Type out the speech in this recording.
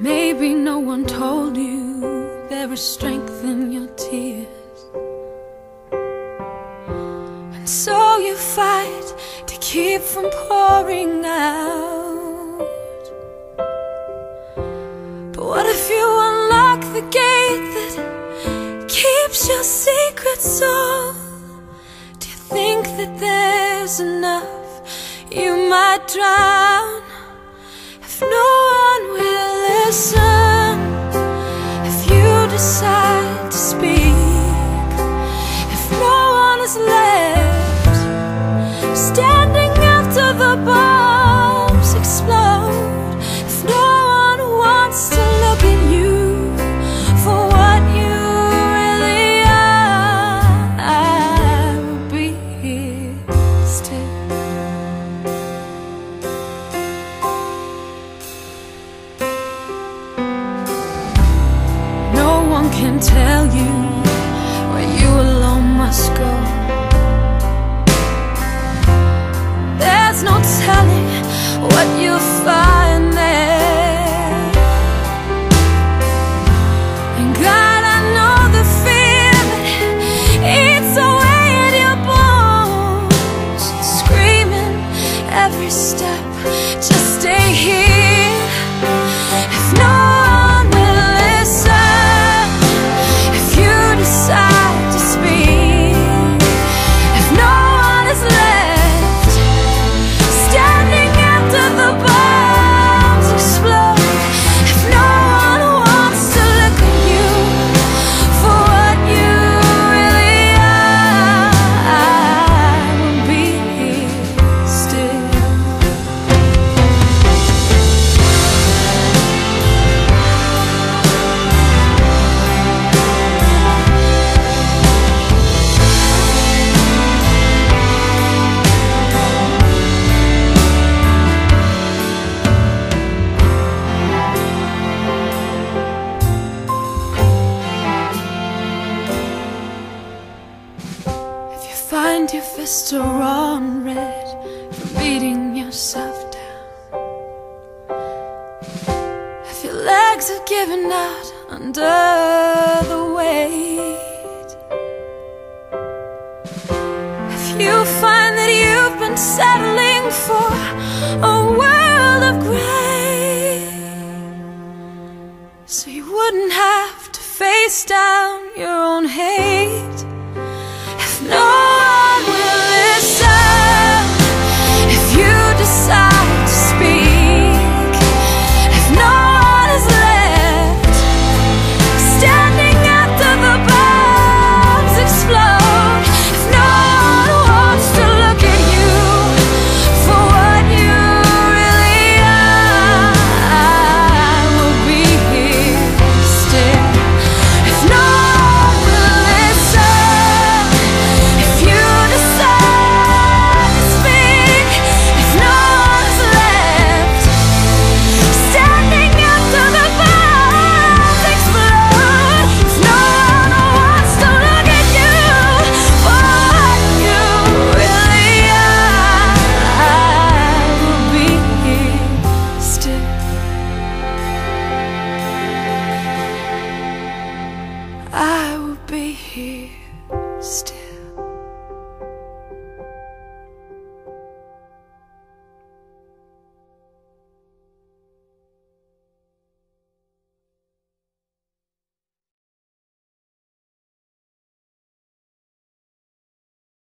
Maybe no one told you there is strength in your tears. And so you fight to keep from pouring out. But what if you unlock the gate that keeps your secret soul? Do you think that there's enough? You might drown listen. Can tell you where you alone must go. There's no telling what you'll find there. And God, I know the fear eats away at your bones, screaming every step. Just stay here. Fists are and red from beating yourself down, if your legs have given out under the weight, if you find that you've been settling for a world of gray, so you wouldn't have to face down.